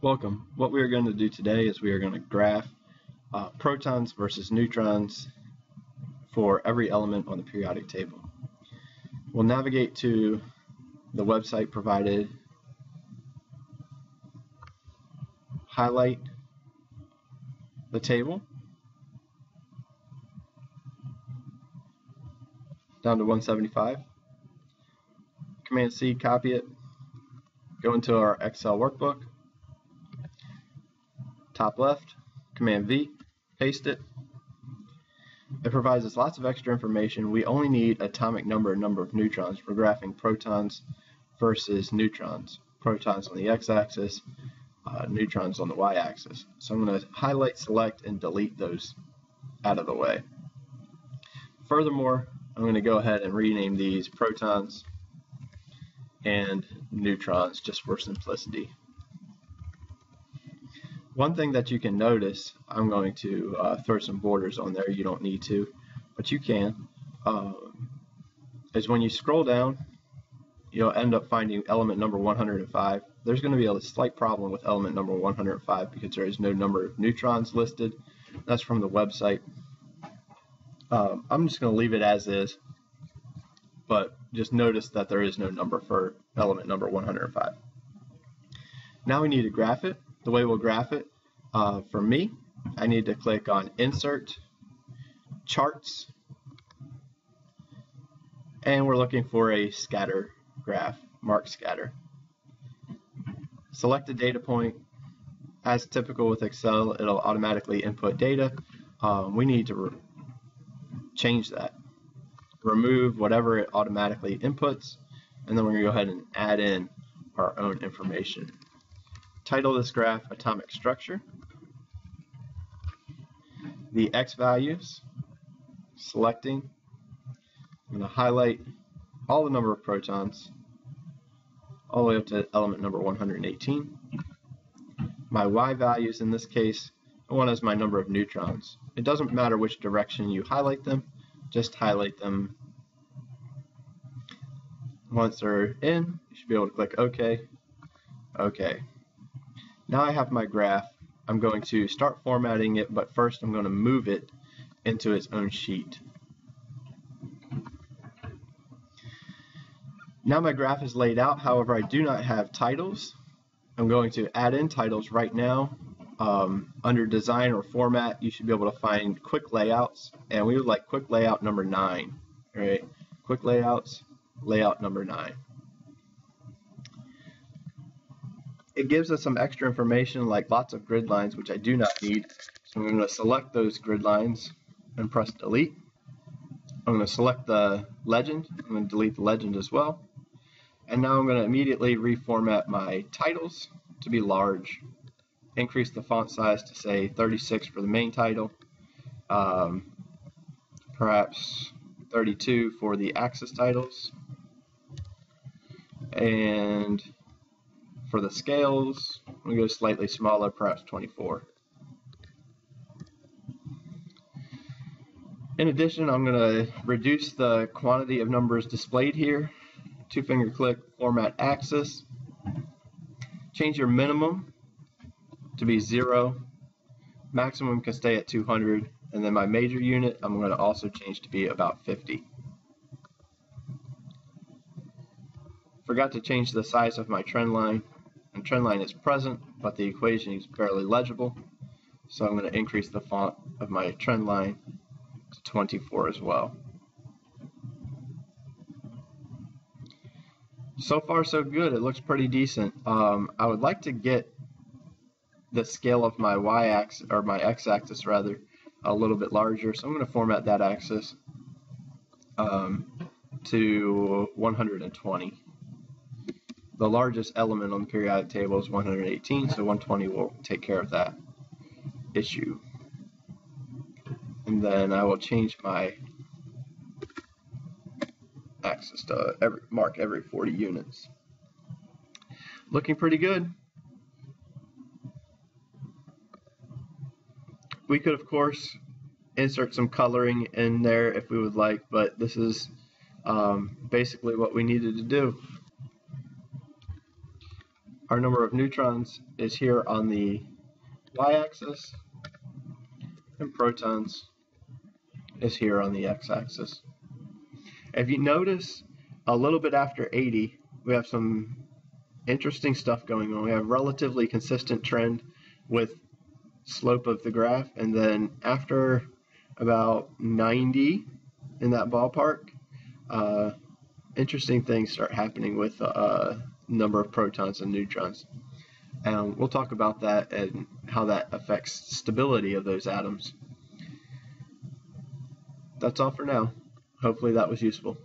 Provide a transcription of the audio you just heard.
Welcome. What we are going to do today is we are going to graph uh, protons versus neutrons for every element on the periodic table. We'll navigate to the website provided, highlight the table. Down to 175, Command C, copy it, go into our Excel workbook, top left, Command V, paste it. It provides us lots of extra information. We only need atomic number and number of neutrons for graphing protons versus neutrons. Protons on the x-axis, uh, neutrons on the y-axis. So I'm going to highlight, select, and delete those out of the way. Furthermore, I'm going to go ahead and rename these protons and neutrons just for simplicity. One thing that you can notice, I'm going to uh, throw some borders on there, you don't need to, but you can, uh, is when you scroll down, you'll end up finding element number 105. There's going to be a slight problem with element number 105 because there is no number of neutrons listed. That's from the website. Um, I'm just going to leave it as is, but just notice that there is no number for element number 105. Now we need to graph it the way we'll graph it, uh, for me, I need to click on Insert, Charts, and we're looking for a scatter graph, mark scatter. Select a data point. As typical with Excel, it'll automatically input data. Um, we need to change that. Remove whatever it automatically inputs, and then we're going to go ahead and add in our own information. Title this graph atomic structure. The x values, selecting. I'm going to highlight all the number of protons all the way up to element number 118. My y values in this case, I want as my number of neutrons. It doesn't matter which direction you highlight them, just highlight them. Once they're in, you should be able to click OK. OK. Now I have my graph. I'm going to start formatting it, but first I'm going to move it into its own sheet. Now my graph is laid out, however I do not have titles. I'm going to add in titles right now. Um, under design or format, you should be able to find quick layouts, and we would like quick layout number 9. All right, Quick layouts, layout number 9. It gives us some extra information like lots of grid lines, which I do not need. So I'm going to select those grid lines and press delete. I'm going to select the legend. I'm going to delete the legend as well. And now I'm going to immediately reformat my titles to be large. Increase the font size to say 36 for the main title. Um, perhaps 32 for the axis titles. And for the scales, to go slightly smaller, perhaps 24. In addition, I'm going to reduce the quantity of numbers displayed here. Two finger click, format axis. Change your minimum to be zero. Maximum can stay at 200. And then my major unit, I'm going to also change to be about 50. Forgot to change the size of my trend line trend line is present, but the equation is barely legible. So I'm going to increase the font of my trend line to 24 as well. So far so good, it looks pretty decent. Um, I would like to get the scale of my y-axis, or my x-axis rather, a little bit larger. So I'm going to format that axis um, to 120 the largest element on the periodic table is 118, so 120 will take care of that issue. And then I will change my axis to every, mark every 40 units. Looking pretty good. We could, of course, insert some coloring in there if we would like, but this is um, basically what we needed to do. Our number of neutrons is here on the y-axis, and protons is here on the x-axis. If you notice, a little bit after 80, we have some interesting stuff going on. We have relatively consistent trend with slope of the graph, and then after about 90 in that ballpark, uh, interesting things start happening with uh, number of protons and neutrons. And we'll talk about that and how that affects stability of those atoms. That's all for now. Hopefully that was useful.